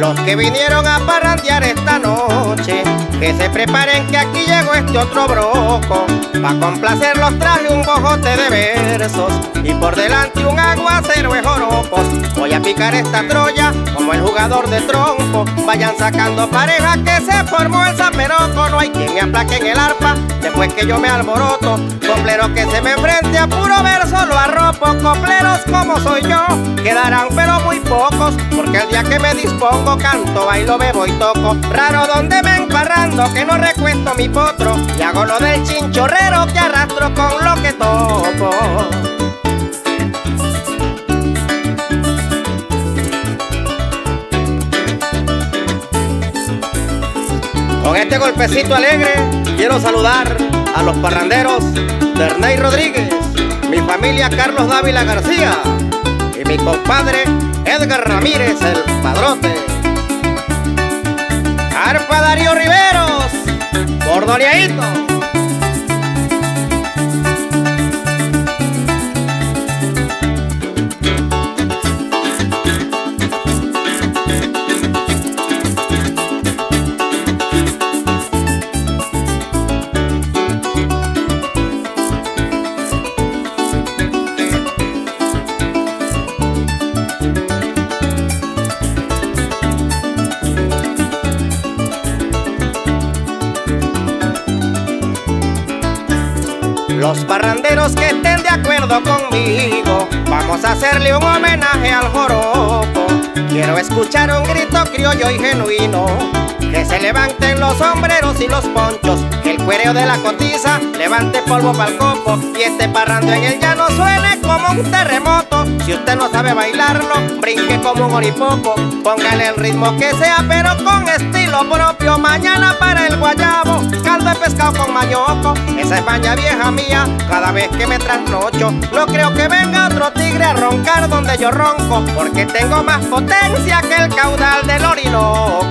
Los que vinieron a parrandear esta noche, que se preparen que aquí llegó este otro broco. Pa' complacerlos traje un bojote de versos y por delante un aguacero de joropos. Voy a picar esta troya como el jugador de trompo. Vayan sacando pareja que se formó el zaperoco. No hay quien me aplaque en el arpa después que yo me alboroto. Coplero que se me enfrente a puro verso lo arropo. Copleros como soy yo quedarán pero muy pocos porque el día que me dispongo canto, bailo, bebo y toco. Raro donde me emparrando que no recuesto mi potro. Y hago lo del chinchorrero que arrastro con lo que toco. Con este golpecito alegre quiero saludar a los parranderos Bernay Rodríguez, familia Carlos Dávila García y mi compadre Edgar Ramírez el Padrote. Arpa Darío Riveros, Gordoneadito. Los parranderos que estén de acuerdo conmigo, vamos a hacerle un homenaje al joropo. Quiero escuchar un grito criollo y genuino, que se levanten los sombreros y los ponchos, de la cotiza levante polvo para el copo y este parrando en el llano suene como un terremoto. Si usted no sabe bailarlo, brinque como un oripoco, póngale el ritmo que sea, pero con estilo propio. Mañana para el guayabo, caldo de pescado con mañoco, esa es baña vieja mía, cada vez que me trasnocho. No creo que venga otro tigre a roncar donde yo ronco, porque tengo más potencia que el caudal del Orinoco.